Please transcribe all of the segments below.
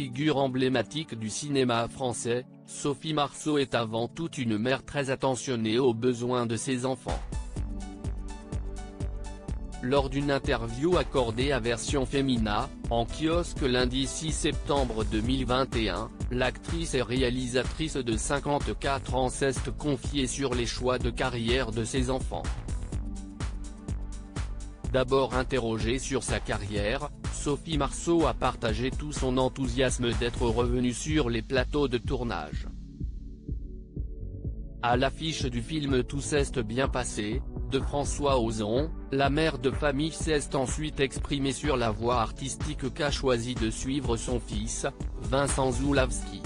Figure emblématique du cinéma français, Sophie Marceau est avant tout une mère très attentionnée aux besoins de ses enfants. Lors d'une interview accordée à Version Femina, en kiosque lundi 6 septembre 2021, l'actrice et réalisatrice de 54 ans s'est confiée sur les choix de carrière de ses enfants. D'abord interrogée sur sa carrière, Sophie Marceau a partagé tout son enthousiasme d'être revenue sur les plateaux de tournage. À l'affiche du film Tout s'est bien passé, de François Ozon, la mère de famille s'est ensuite exprimée sur la voie artistique qu'a choisi de suivre son fils, Vincent Zulawski.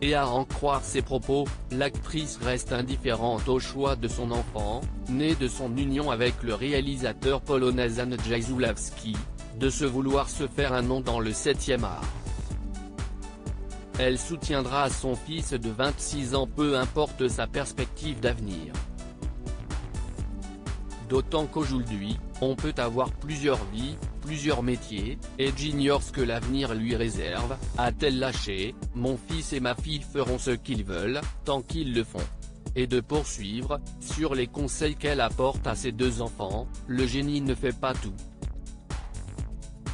Et à en croire ses propos, l'actrice reste indifférente au choix de son enfant, né de son union avec le réalisateur polonais Andrzej Zulawski, de se vouloir se faire un nom dans le 7e art. Elle soutiendra son fils de 26 ans peu importe sa perspective d'avenir. D'autant qu'aujourd'hui, on peut avoir plusieurs vies, plusieurs métiers, et j'ignore ce que l'avenir lui réserve, a-t-elle lâché, mon fils et ma fille feront ce qu'ils veulent, tant qu'ils le font. Et de poursuivre, sur les conseils qu'elle apporte à ses deux enfants, le génie ne fait pas tout.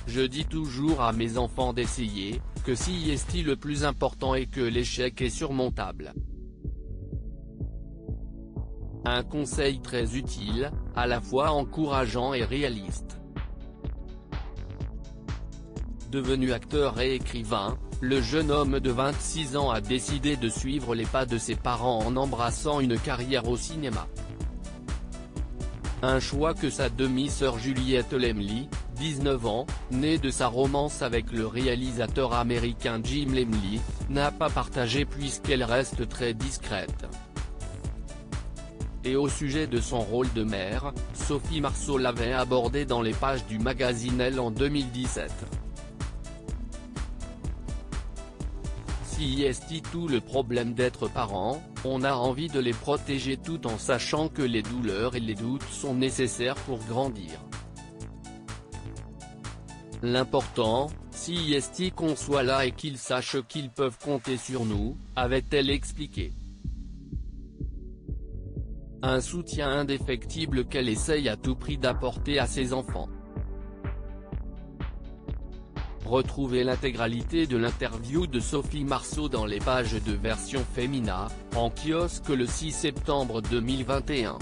Je dis toujours à mes enfants d'essayer, que si est le plus important et que l'échec est surmontable. Un conseil très utile, à la fois encourageant et réaliste. Devenu acteur et écrivain, le jeune homme de 26 ans a décidé de suivre les pas de ses parents en embrassant une carrière au cinéma. Un choix que sa demi-sœur Juliette Lemley, 19 ans, née de sa romance avec le réalisateur américain Jim Lemley, n'a pas partagé puisqu'elle reste très discrète. Et au sujet de son rôle de mère, Sophie Marceau l'avait abordé dans les pages du magazine Elle en 2017. Si est tout le problème d'être parent, on a envie de les protéger tout en sachant que les douleurs et les doutes sont nécessaires pour grandir. L'important, si est qu'on soit là et qu'ils sachent qu'ils peuvent compter sur nous, avait-elle expliqué. Un soutien indéfectible qu'elle essaye à tout prix d'apporter à ses enfants. Retrouvez l'intégralité de l'interview de Sophie Marceau dans les pages de version Femina, en kiosque le 6 septembre 2021.